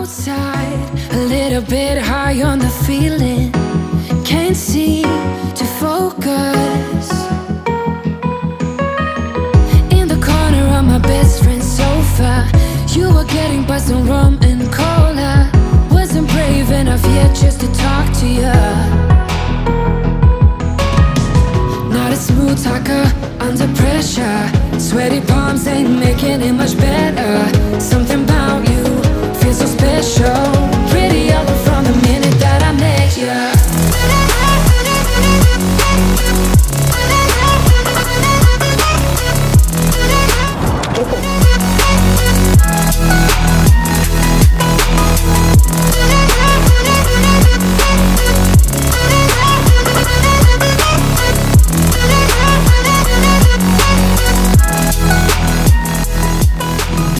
outside, a little bit high on the feeling. Can't seem to focus. In the corner on my best friend's sofa, you were getting by some rum and cola. Wasn't brave enough yet just to talk to you. Not a smooth talker under pressure. Sweaty palms ain't making it much better.